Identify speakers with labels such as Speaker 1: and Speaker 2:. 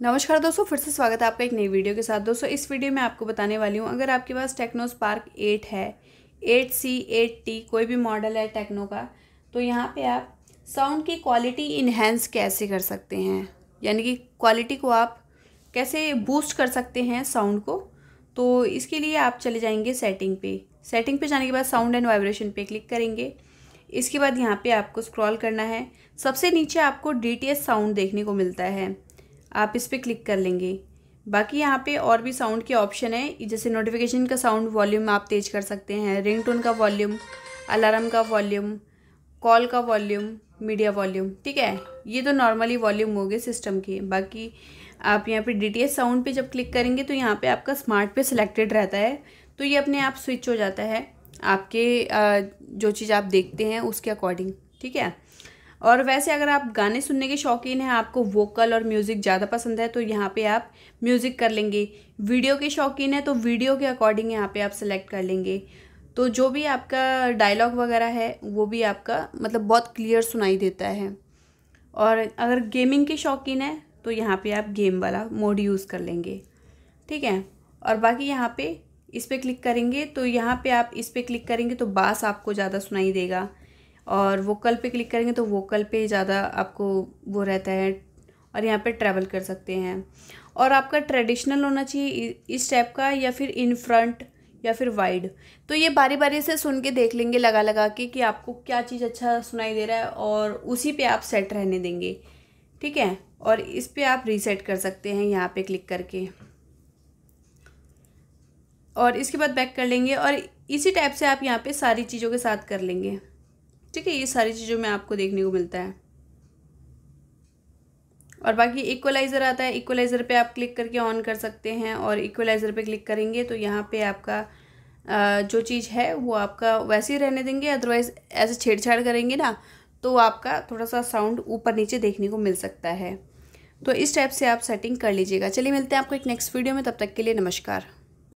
Speaker 1: नमस्कार दोस्तों, फिर से स्वागत है आपका एक नई वीडियो के साथ। दोस्तों, इस वीडियो में आपको बताने वाली हूँ, अगर आपके पास टेक्नो स्पार्क एट है एट सी एट टी कोई भी मॉडल है टेक्नो का तो यहाँ पे आप साउंड की क्वालिटी इन्हेंस कैसे कर सकते हैं? यानी कि क्वालिटी को आप कैसे बूस्ट कर सकते हैं साउंड को? तो इसके लिए आप चले जाएँगे सेटिंग पे। सेटिंग पे जाने के बाद साउंड एंड वाइब्रेशन पे क्लिक करेंगे। इसके बाद यहाँ पे आपको स्क्रॉल करना है। सबसे नीचे आपको डीटीएस साउंड देखने को मिलता है। आप इस पर क्लिक कर लेंगे। बाकी यहाँ पे और भी साउंड के ऑप्शन है। जैसे नोटिफिकेशन का साउंड वॉल्यूम आप तेज कर सकते हैं। रिंगटोन का वॉल्यूम अलार्म का वॉल्यूम कॉल का वॉल्यूम मीडिया वॉल्यूम ठीक है? ये तो नॉर्मली वॉल्यूम हो गए सिस्टम के। बाकी आप यहाँ पे डी साउंड पे जब क्लिक करेंगे तो यहाँ पे आपका स्मार्ट पे सिलेक्टेड रहता है। तो ये अपने आप स्विच हो जाता है। आपके जो चीज़ आप देखते हैं उसके अकॉर्डिंग ठीक है? और वैसे अगर आप गाने सुनने के शौकीन हैं, आपको वोकल और म्यूज़िक ज़्यादा पसंद है तो यहाँ पे आप म्यूज़िक कर लेंगे। वीडियो के शौकीन है तो वीडियो के अकॉर्डिंग यहाँ पे आप सेलेक्ट कर लेंगे। तो जो भी आपका डायलॉग वगैरह है, वो भी आपका मतलब बहुत क्लियर सुनाई देता है। और अगर गेमिंग के शौकीन है तो यहाँ पे आप गेम वाला मोड यूज़ कर लेंगे। ठीक है? और बाकी यहाँ पे इस पर क्लिक करेंगे तो यहाँ पे आप इस पर क्लिक करेंगे तो बास आपको ज़्यादा सुनाई देगा। और वोकल पे क्लिक करेंगे तो वोकल पे ज़्यादा आपको वो रहता है और यहाँ पे ट्रैवल कर सकते हैं। और आपका ट्रेडिशनल होना चाहिए इस टाइप का या फिर इन फ्रंट या फिर वाइड तो ये बारी बारी से सुन के देख लेंगे लगा लगा के कि आपको क्या चीज़ अच्छा सुनाई दे रहा है और उसी पे आप सेट रहने देंगे। ठीक है? और इस पे आप रीसेट कर सकते हैं यहाँ पे क्लिक करके। और इसके बाद बैक कर लेंगे और इसी टाइप से आप यहाँ पे सारी चीज़ों के साथ कर लेंगे। ठीक है, ये सारी चीज़ों में आपको देखने को मिलता है। और बाकी इक्वलाइज़र आता है इक्वलाइज़र पे आप क्लिक करके ऑन कर सकते हैं और इक्वलाइज़र पे क्लिक करेंगे तो यहाँ पे आपका जो चीज़ है वो आपका वैसे ही रहने देंगे अदरवाइज़ ऐसे छेड़छाड़ करेंगे ना तो आपका थोड़ा सा साउंड ऊपर नीचे देखने को मिल सकता है। तो इस टाइप से आप सेटिंग कर लीजिएगा। चलिए मिलते हैं आपको एक नेक्स्ट वीडियो में, तब तक के लिए नमस्कार।